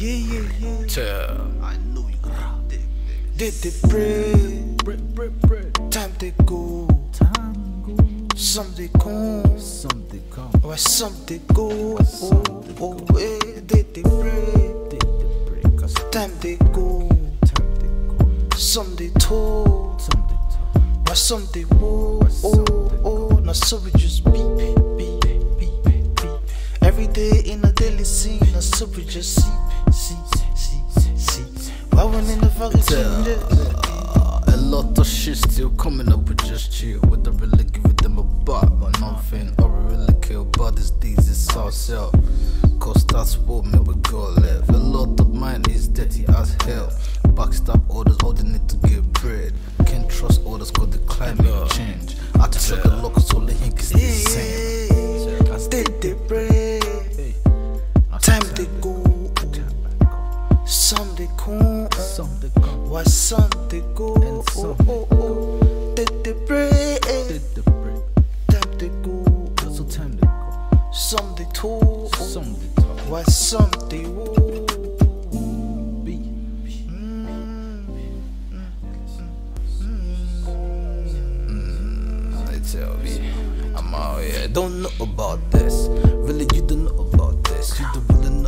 yeah, yeah. Tell. I knew you could dig this. Did the bread, Bread, bread, bread. time to go. Time go. Something come, Something come. why something go. Oh, oh, eh, did the bread, Did the break. Cause time to go. time they go. Something told, Something talk. why something whoa. Oh, oh, now so we just see, see, see, see. Why in the fucking changes? Uh, a lot of shit still coming up with just chill. With the really give them a bar, but nothing. Or really care about these days is ourselves. Cause that's what me we go left. A lot of mine is dirty as hell. Backstab orders, all they need to get bread. Can't trust orders cause the climate Something come, Something come. why something go? And Oh, something oh, oh, oh. did the bread, Did the break. time to go. So time to go. Told, Something talk. why something wo? Be. They tell me I'm out here. Don't know about this. Really, you don't know about this. You don't really know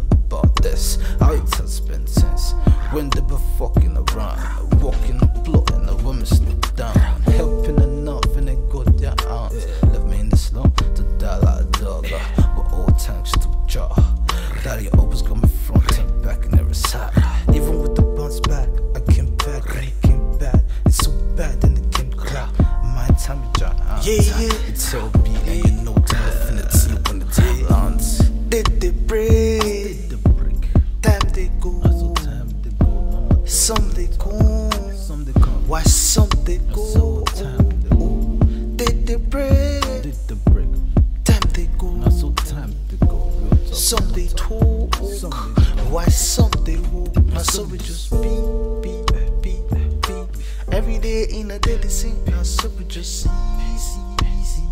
like a dog, uh, but all thanks to Jah. Daddy always got me front and back and every side. Even with the bounce back, I came back and it came back. It's so bad and it came clap. My time is Jah. uh, Yeah, yeah. It's LB and you know to infinity when the time lands. Did the bread, Did the break. time to go. So time to go. No more Something come, come. why something go? Talk. Something told, Something why something wo? Now so we just beep, beep, beep, beep. Every day in a daily scene, now so we just see, see.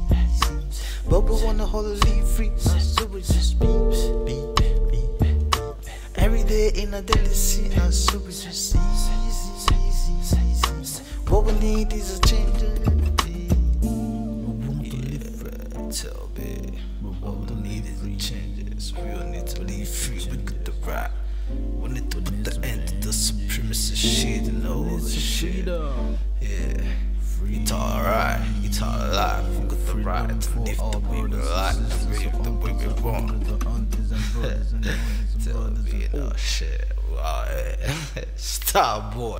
But we wanna hold a leave free, now so we just beep, beep, beep. Every day in a daily scene, now so we just see, see, see, see. What we need is a change. Tell me. What we need is the changes. We all need to live free. We got the right. We need to put the end to the supremacy shit and all the shit. Yeah. It's alright. It's our life. We got the right to live the way we like, to live the way we want. Tell me no shit. Star boy.